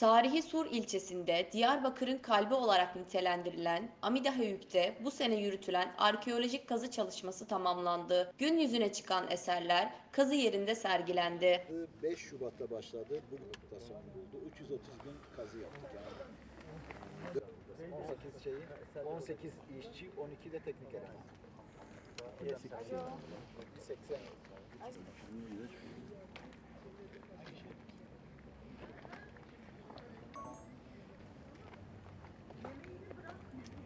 Tarihi Sur ilçesinde Diyarbakır'ın kalbi olarak nitelendirilen Amidahöyük'te bu sene yürütülen arkeolojik kazı çalışması tamamlandı. Gün yüzüne çıkan eserler kazı yerinde sergilendi. Ee, 5 Şubat'ta başladı. Bugün da son buldu. 330 gün kazı yaptık yani. 18 şeyi, 18 işçi, 12 de teknik eleman. 80